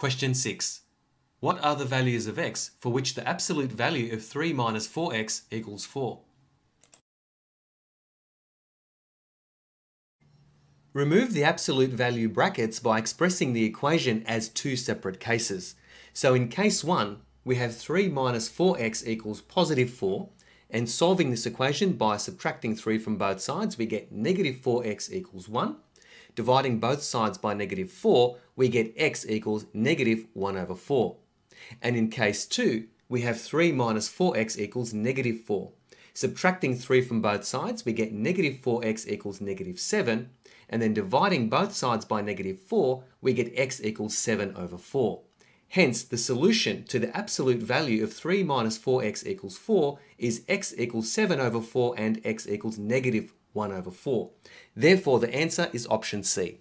Question 6. What are the values of x for which the absolute value of 3 minus 4x equals 4? Remove the absolute value brackets by expressing the equation as two separate cases. So in case 1, we have 3 minus 4x equals positive 4, and solving this equation by subtracting 3 from both sides, we get negative 4x equals 1. Dividing both sides by negative 4, we get x equals negative 1 over 4. And in case 2, we have 3 minus 4x equals negative 4. Subtracting 3 from both sides, we get negative 4x equals negative 7. And then dividing both sides by negative 4, we get x equals 7 over 4. Hence, the solution to the absolute value of 3 minus 4x equals 4 is x equals 7 over 4 and x equals negative 1 over 4. Therefore, the answer is option C.